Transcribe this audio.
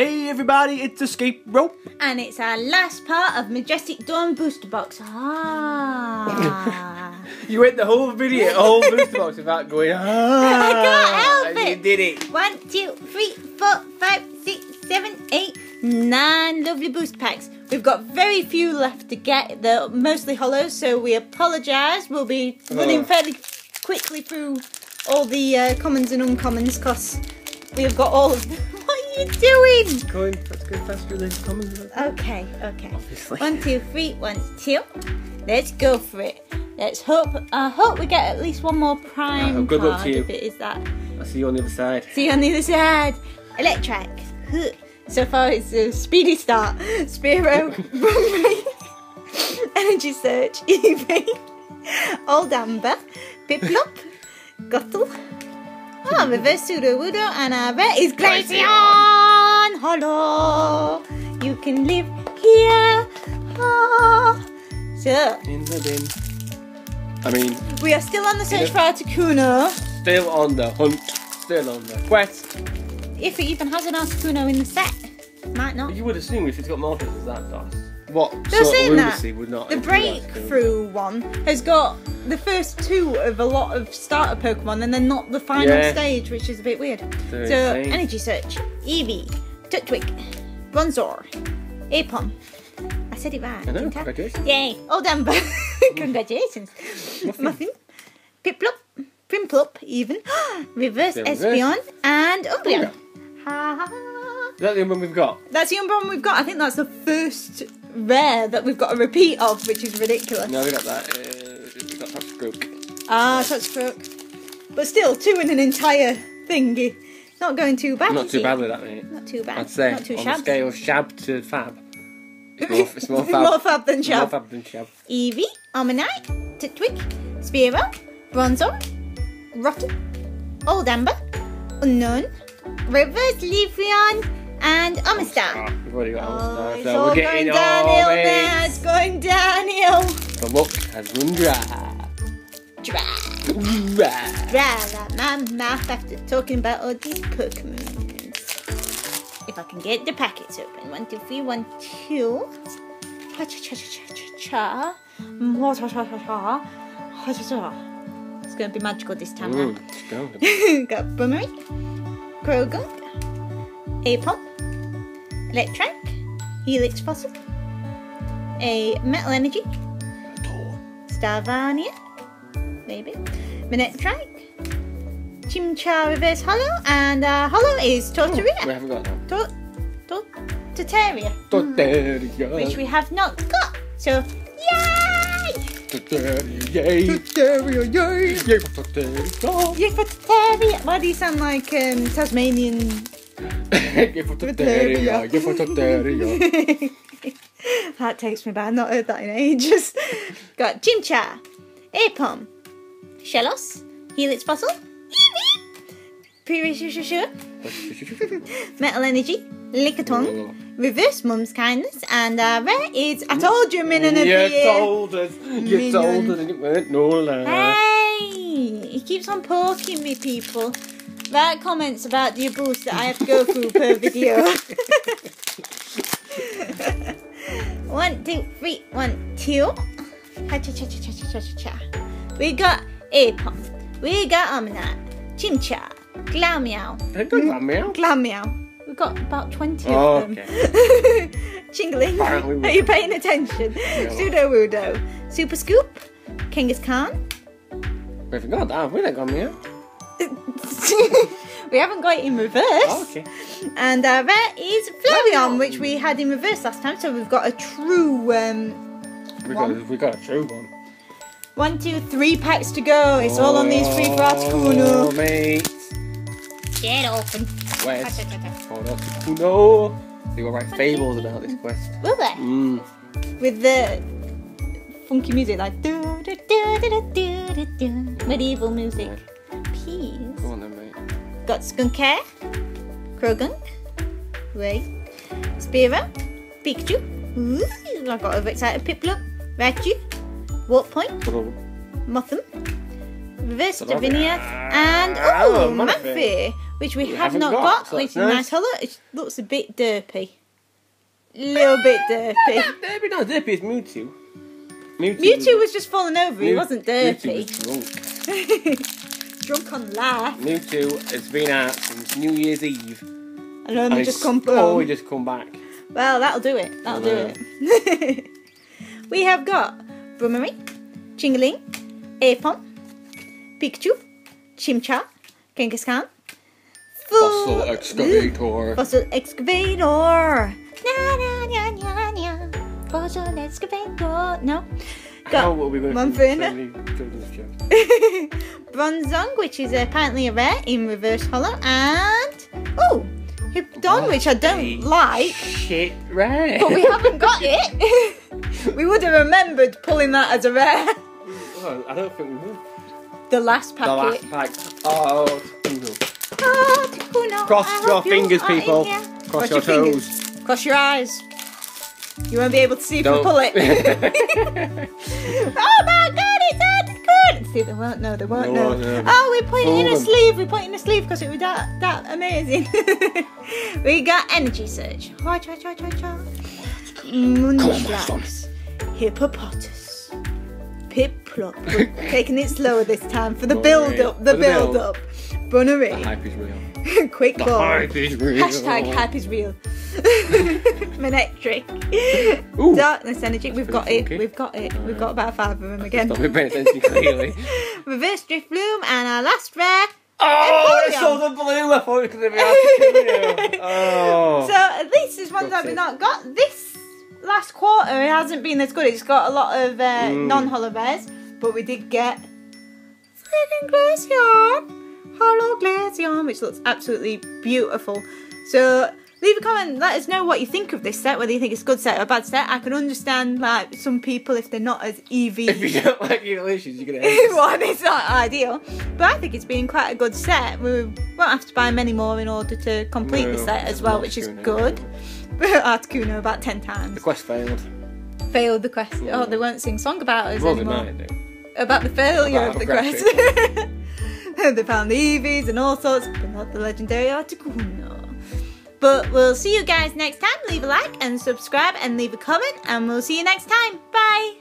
Hey everybody, it's Escape Rope. And it's our last part of Majestic Dawn Booster Box. Ah. You went the whole video, the whole booster box without going. Ah, I can't help and it. You did it. One, two, three, four, five, six, seven, eight, nine lovely booster packs. We've got very few left to get. They're mostly hollow, so we apologise. We'll be running Oh. fairly quickly through all the uh, commons and uncommons because we have got all of them. What are you doing? Going, let's go faster than common. Okay, okay. Obviously. One, two, three, one, two. Let's go for it. Let's hope. I hope we get at least one more prime Oh, good luck to you. if it is that. I'll see you on the other side. See you on the other side. Electric. So far, it's a speedy start. Spearow, Energy Search, Eevee, Old Amber, Piplup, Grotle. Oh, reverse Sudowoodo, and our vet is Glaceon Hollow. You can live here. Ah. So, In the bin. I mean, we are still on the search Yeah. for Articuno. still on the hunt, still on the quest. If it even has an Articuno in the set. Might not. You would assume if it's got more hits as that does. What They're sort saying of that. would not The include that too? breakthrough one has got the first two of a lot of starter Pokemon and then not the final Yeah. stage, which is a bit weird. Very so, strange. Energy Search, Eevee, Turtwig, Bronzor, Aipom. I said it right. I know, congratulations. Yay. Oh, Amber. Congratulations. Muffin, Piplup, Prinplup, even. Reverse Reverse. Espeon, and Umbreon. Ha. Is that the one we've got? That's the only one we've got. I think that's the first rare that we've got a repeat of, which is ridiculous. No, we got that. Uh, we got stroke. Ah, crook. But still, two in an entire thingy. Not going too bad. Not too it? badly, that mate. Not too bad. I'd say Not too on shabby. the scale of shab to fab. It's more, it's more fab. More fab than More shab. fab than shab. Eevee, Omanyte, Turtwig, Spearow, Bronzor, Rotten, Old Amber, Unknown, Reverse Leafeon, and Omastar. We've already got Oh, Omastar, it's so all we're going getting downhill all now. It's going downhill. The luck has run dry. Dry. Dry like my mouth after talking about all these Pokemon. If I can get the packets open. One, two, three, one, two. Ha cha cha cha cha cha cha. Cha cha cha cha. Ha cha cha. It's going to be magical this time Mm, round. let's go. Got Boomerang, Croagunk, Aipom, Electric, Helix Fossil, a Metal Energy, Starvania, maybe, Manectric, Chimchar Reverse Hollow, and uh, Hollow is We haven't got that. Tor- Tor- Torterra, Torterra. which we have not got. So, yay! Torterra, yay. Torterra, yay! Yay for Torterra. Yay for Torterra! Why do you sound like um, Tasmanian Yay for Torterra. Yay for Torterra. that takes me back. I've not heard that in ages. Got Chimchar, Aipom, Shellos, Helix Fossil, Purishushu, Metal Energy, Lickitung, Reverse Mum's Kindness, and uh, Rare I told you, a minute ago. You told us, you told us, and it weren't no. Hey, he keeps on poking me, people. That comments about the abuse that I have to go through per video. one, two, three, one, two. Ha cha cha cha cha cha cha cha. We got Aipom. We got Aminat. Chimchar. Glameow. I don't know, meow. We've got about 20 Oh, of them. okay. Chingling. Apparently Are you paying attention? Sudowoodo. Super Scoop. Genghis Khan. We forgot that. We don't got meow. we haven't got it in reverse. Oh, okay. And uh, there is Flareon, which we had in reverse last time. So we've got a true um, We One. got, we got a true one. One, two, three packs to go. It's all on these three for Oh, Articuno. mate. Get open. Where's Oh, that's no. They will write fables about this quest. Will they? Mm. With the funky music like do do do do do do do medieval music. Peace. Go on then, mate. Got Skuntank, Croagunk, Ray, Spearow, Pikachu. Ooh, I got overexcited. Piplup, Raichu, Warp Point, Mothim, Reverse Love it. And Ah, oh. Manaphy. which we, We have haven't got, got, which is nice. colour. It looks a bit derpy. Little bit derpy. Maybe not Dippy, it's Mewtwo. Mewtwo, Mewtwo was just falling over, he wasn't Mewtwo was derpy. drunk. Drunk on life. Mewtwo has been out since New Year's Eve. And only just come Oh, home. we just come back. Well, that'll do it. That'll do it. we have got Brummary, Chingaling, Aipom, Pikachu, Chimchar, Genghis Khan, Fossil excavator. Fossil excavator. Na na na na na. Fossil excavator. No. How Got are we going one to for now. children's shows? Bronzong, which is apparently a rare in reverse hollow, and oh, Hippowdon, which I don't like, Shit, rare. but we haven't got it. we would have remembered pulling that as a rare. Well, I don't think we will. The last packet. The last pack. Oh, no. Ah, Ticuno, Cross I your you fingers, people. here. Cross your fingers. Cross your eyes. You won't be able to see if Don't. we pull it. oh my god, it's hard good. See, they won't know. They won't They know. won't. Oh, we put it in a sleeve. We put it in a sleeve because it was that that amazing. we got energy surge. Cha cha cha cha cha. Munchlax. Hippopotamus. Piplup. We're taking it slower this time for the build up. The build. up. Buneary. The hype is real. Quick The ball. hype is real. Hashtag hype is real. Manectric. Ooh. Darkness energy. We've got it. We've got it. We've got about five of them again. Stop paying attention clearly. Reverse Drifblim and our last rare. Oh, it's so the blue. I thought it was going to be Articuno. Oh. So least there's ones that we've not got. This last quarter it hasn't been as good. It's got a lot of uh, Mm. non-hollow rares, but we did get friggin' Glaceon, Hollow Glaceon, which looks absolutely beautiful. So leave a comment, let us know what you think of this set, whether you think it's a good set or a bad set. I can understand like some people if they're not as EV. if you don't like evolutions, you're to hate one, it's not ideal. But I think it's been quite a good set. We won't have to buy many more in order to complete the set as well, which is good. But Articuno about ten times. The quest failed. Failed the quest. Oh, they won't sing song about us anymore. About the failure About of the quest. they found the Eevees and all sorts, but not the legendary Articuno. But we'll see you guys next time. Leave a like and subscribe and leave a comment, and we'll see you next time. Bye.